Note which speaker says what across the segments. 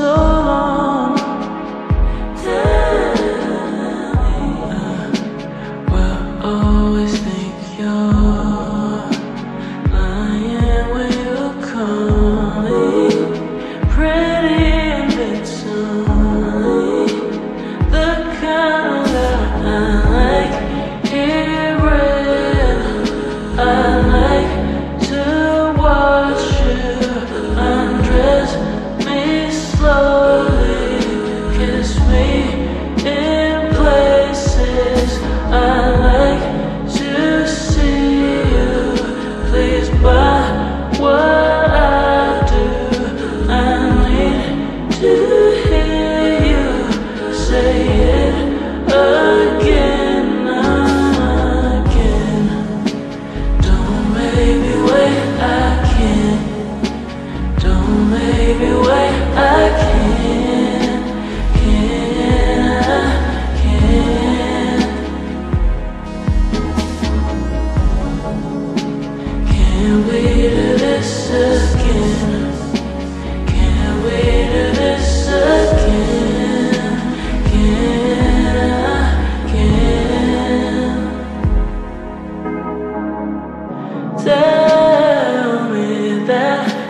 Speaker 1: so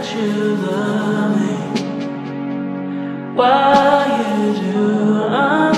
Speaker 1: Why you love me while you do. I